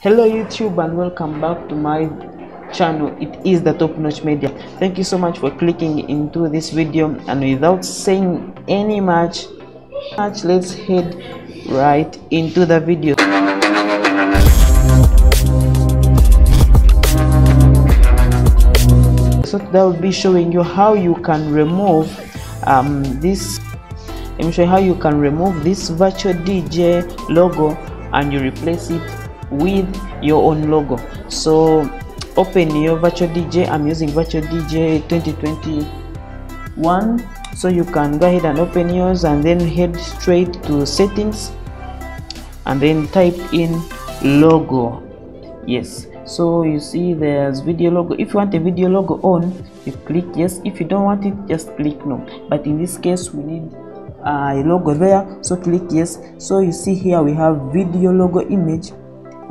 hello youtube and welcome back to my channel. It is the top notch media. Thank you so much for clicking into this video. And without saying any much much let's head right into the video. So that will be showing you how you can remove um, this let me show you how you can remove this virtual dj logo and you replace it with your own logo. So open your virtual dj i'm using virtual dj 2021 so you can go ahead and open yours and then head straight to settings and then type in logo. Yes. So you see there's video logo. If you want a video logo on you click yes. If you don't want it just click no. But in this case we need a logo there. So click yes. So you see here we have video logo image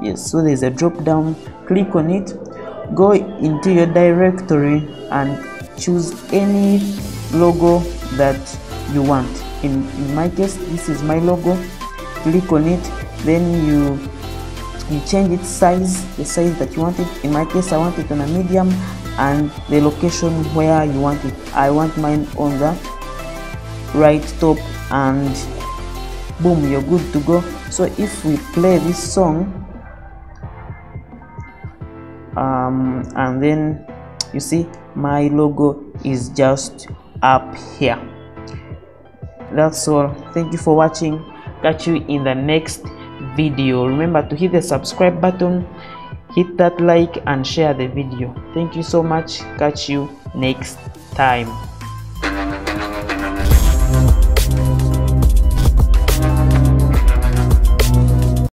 yes so there's a drop down click on it go into your directory and choose any logo that you want. In, in my case this is my logo. Click on it then you you change its size the size that you want it. In my case i want it on a medium and the location where you want it. I want mine on the right top and boom you're good to go. So if we play this song um, and then you see my logo is just up here. That's all. Thank you for watching. Catch you in the next video. Remember to hit the subscribe button hit that like and share the video. Thank you so much. Catch you next time